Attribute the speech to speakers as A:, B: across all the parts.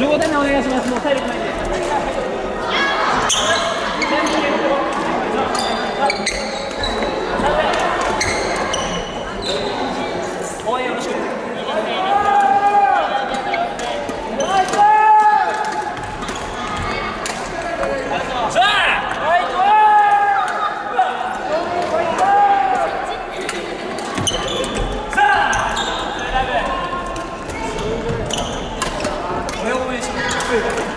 A: 15点目お願いしますもう体力ないんで応援よろしくさあ援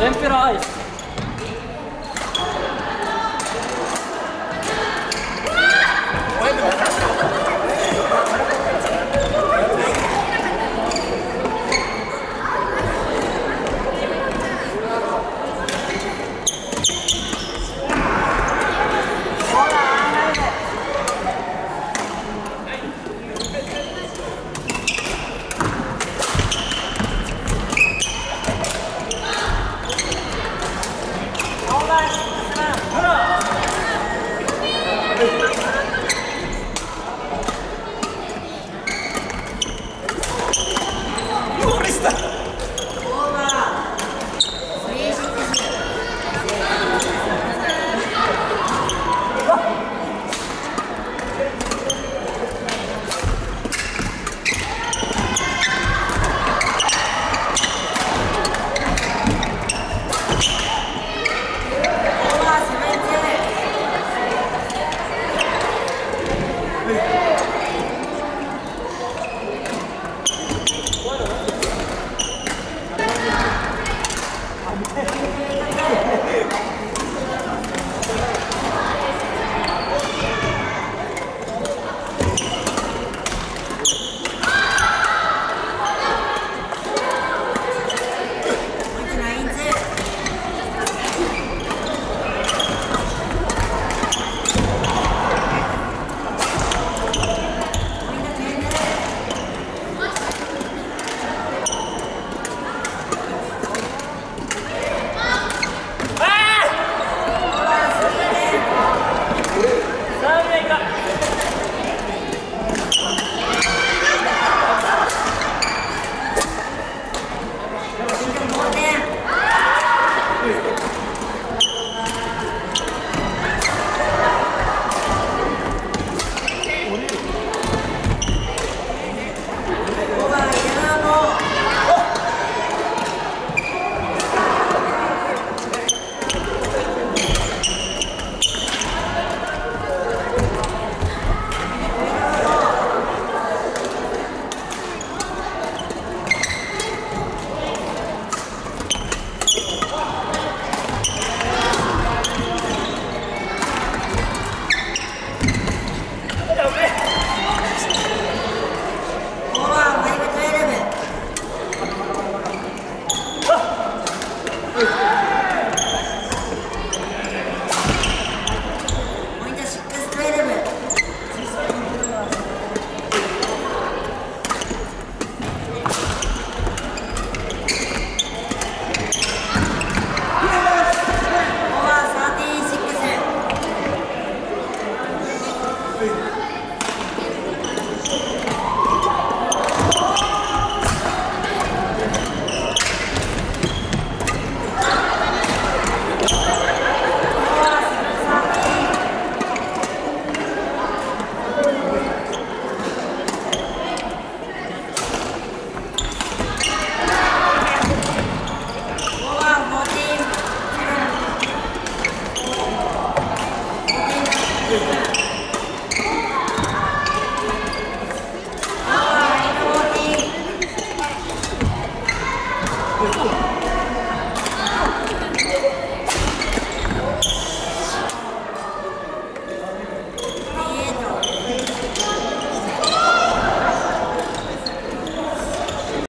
A: Empire Ice.